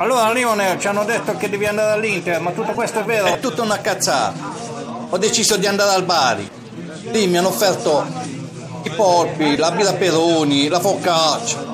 Allora Leone ci hanno detto che devi andare all'Inter, ma tutto questo è vero? È tutta una cazzata. Ho deciso di andare al Bari. Lì mi hanno offerto i polpi, la birra Peroni, la focaccia.